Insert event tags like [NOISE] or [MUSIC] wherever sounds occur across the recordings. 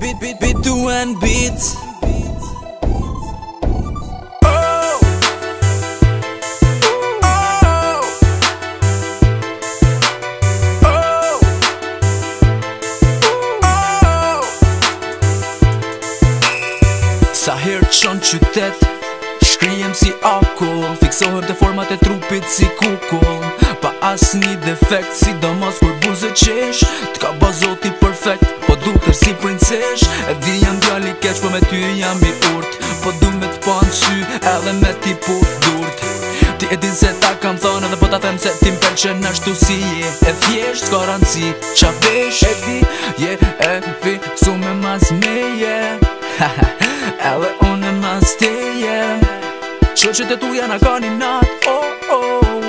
beat beat beat beat to and beat Sa herë qënë qytet, shkryem si akull Fiksohër të format e trupit si kukull Pa asni defekt, si do mos për buzë qesh tësish E di janë gjalli keq po me ty jam i urt Po du me të po në sy edhe me ti put durt Ti e di se ta kam thonë edhe po ta them se ti mpel që nështu si je E thjesht s'ka ranë qa vish E di je e vi su me mas me je [LAUGHS] E dhe unë e mas te je Qo që të tu janë a ka një nat o oh, o oh.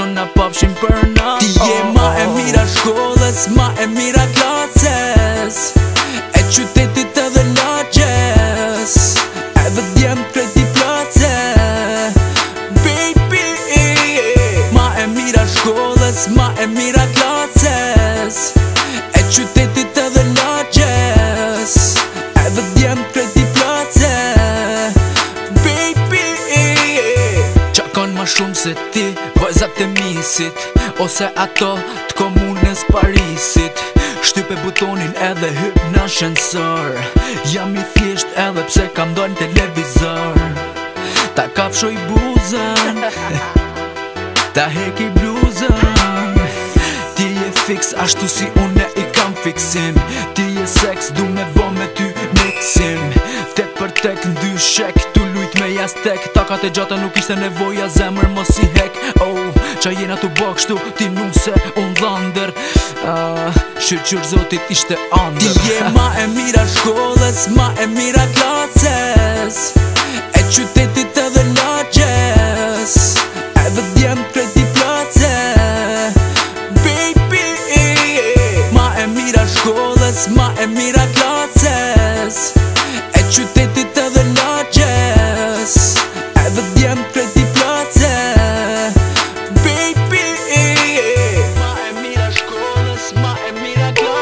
Na për Ti je ma e mira shkollës Ma e mira klasës Qytetit edhe lagjes Edhe djemë kreti place, Baby Ma e mira shkollës Ma e mira klaces E qytetit edhe lagjes Edhe djemë kreti place, Baby Qa kanë ma shumë se ti Vajzat e misit Ose ato t'komunit mes Parisit Shtype butonin edhe hyp në ashenësor Jam i thjesht edhe pse kam dojnë televizor Ta kafshoj buzën [LAUGHS] Ta heki bluzën Ti je fix ashtu si une i kam fixim Ti je sex du me bo me ty miksim Tek për tek dy shek t'u me jas tek Takat e gjata nuk ishte nevoja zemër mos i hek Oh, qa jena të bak ti nuse unë dhander uh, ah, zotit ishte andër Ti je ma e mira shkollës, ma e mira klaces E qytetit edhe lagjes Edhe djemë kreti place Baby Ma e mira shkollës, ma e mira klaces got love.